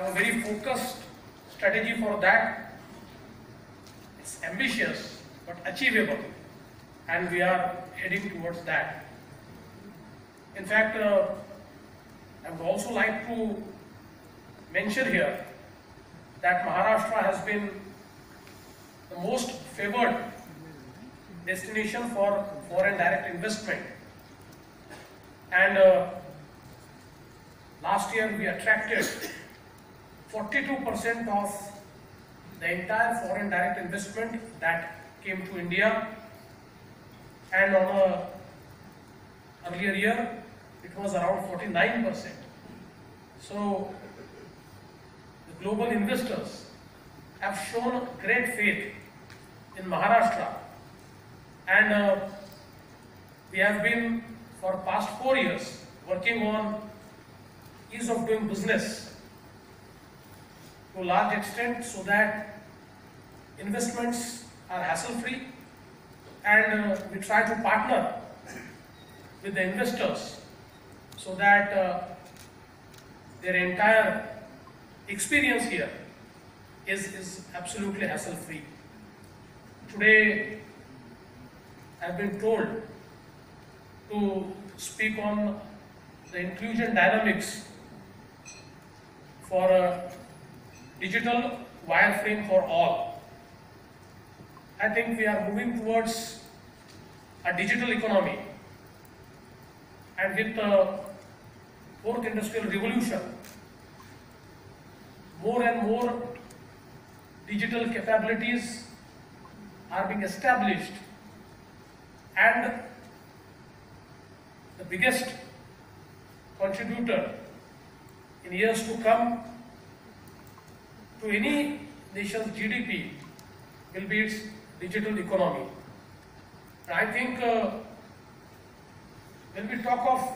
have a very focused strategy for that. It's ambitious but achievable, and we are heading towards that. In fact, uh, I would also like to mention here that Maharashtra has been the most favored destination for foreign direct investment. And uh, last year we attracted 42% of the entire foreign direct investment that came to India. And on a earlier year, it was around 49%. So the global investors have shown great faith in Maharashtra and uh, we have been for past four years working on ease of doing business to a large extent so that investments are hassle free and uh, we try to partner with the investors so that uh, their entire experience here is, is absolutely hassle free. Today, I've been told to speak on the inclusion dynamics for a digital wireframe for all. I think we are moving towards a digital economy and with the fourth industrial revolution, more and more digital capabilities are being established and the biggest contributor in years to come to any nation's GDP will be its digital economy. And I think uh, when we talk of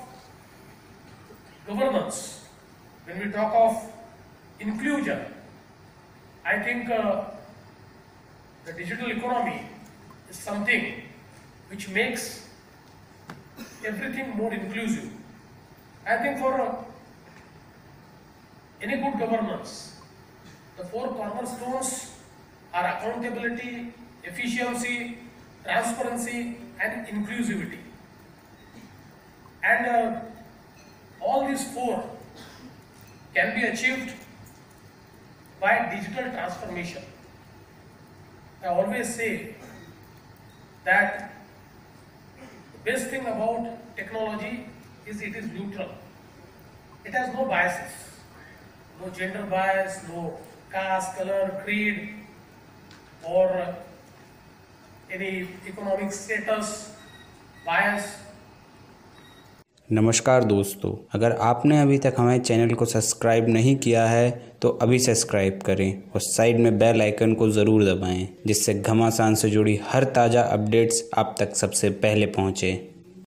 governance, when we talk of inclusion, I think uh, the digital economy is something which makes everything more inclusive. I think for uh, any good governance, the four cornerstones are accountability, efficiency, transparency, and inclusivity. And uh, all these four can be achieved by digital transformation. I always say that the best thing about technology is it is neutral. It has no biases, no gender bias, no caste, color, creed, or any economic status. नमस्कार दोस्तों अगर आपने अभी तक हमारे channel को subscribe नहीं किया है तो अभी सब्सक्राइब करें और साइड में बेल आइकन को ज़रूर दबाएँ जिससे घमासान से जुड़ी हर ताज़ा अपडेट्स आप तक सबसे पहले पहुँचें